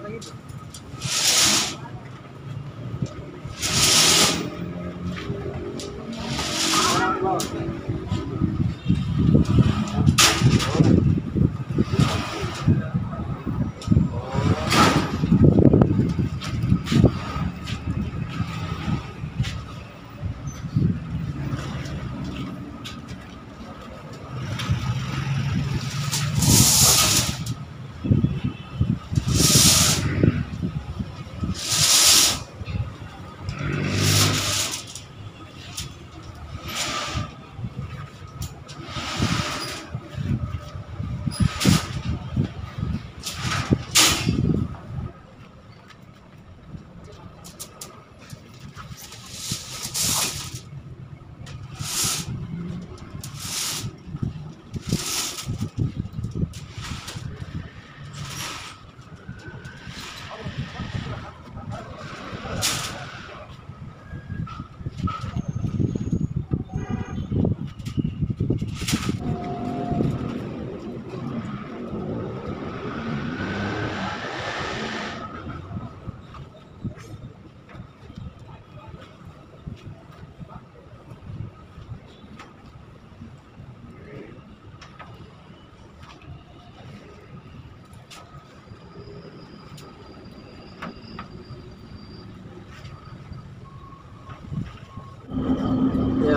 begitu. Orang di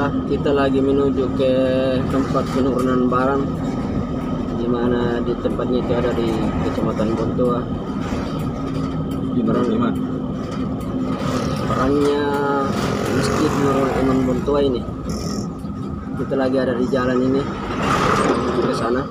bawah. Ya, kita lagi menuju ke tempat penurunan barang di mana di tempatnya itu ada di Kecamatan Bontua. Di mana? Di mana? Barangnya Masjid Nurul Iman Bontua ini. Kita lagi ada di jalan ini menuju ke sana.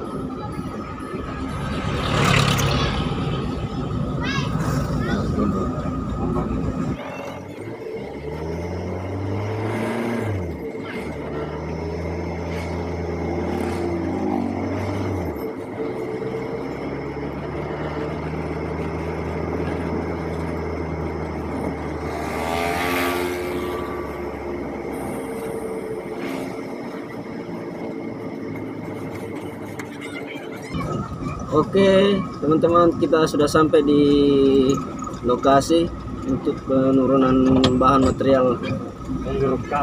Oke, teman-teman, kita sudah sampai di lokasi untuk penurunan bahan material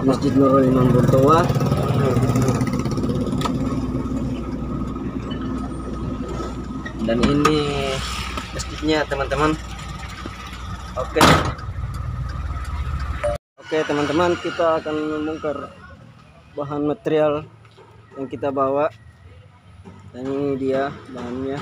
Masjid Nurul Iman Bontoa. Dan ini masjidnya, teman-teman. Oke. Oke, teman-teman, kita akan membongkar bahan material yang kita bawa. Dan ini dia bahannya.